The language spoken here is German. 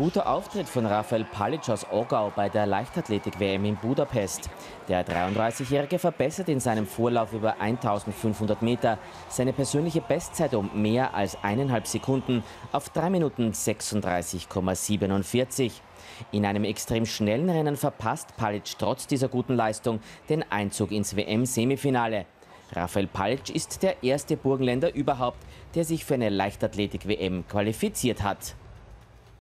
Guter Auftritt von Rafael Palic aus Ogau bei der Leichtathletik-WM in Budapest. Der 33-Jährige verbessert in seinem Vorlauf über 1500 Meter seine persönliche Bestzeit um mehr als eineinhalb Sekunden auf 3 Minuten 36,47. In einem extrem schnellen Rennen verpasst Palic trotz dieser guten Leistung den Einzug ins WM-Semifinale. Rafael Palic ist der erste Burgenländer überhaupt, der sich für eine Leichtathletik-WM qualifiziert hat.